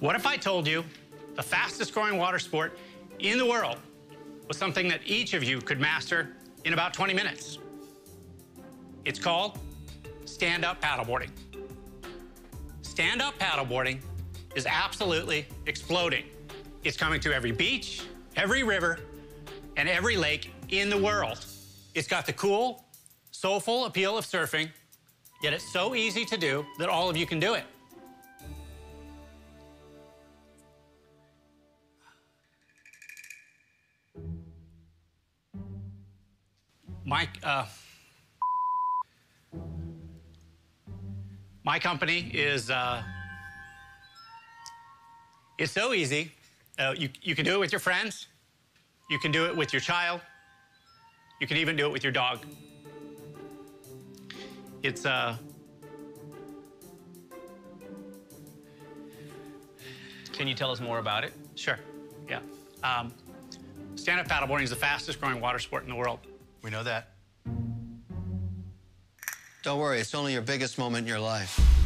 What if I told you the fastest growing water sport in the world was something that each of you could master in about 20 minutes? It's called stand-up paddleboarding. Stand-up paddleboarding is absolutely exploding. It's coming to every beach, every river, and every lake in the world. It's got the cool, soulful appeal of surfing, yet it's so easy to do that all of you can do it. Mike, uh, my company is, uh, it's so easy. Uh, you, you can do it with your friends. You can do it with your child. You can even do it with your dog. It's, uh, Can you tell us more about it? sure, yeah. Um, stand-up paddleboarding is the fastest growing water sport in the world. We know that. Don't worry, it's only your biggest moment in your life.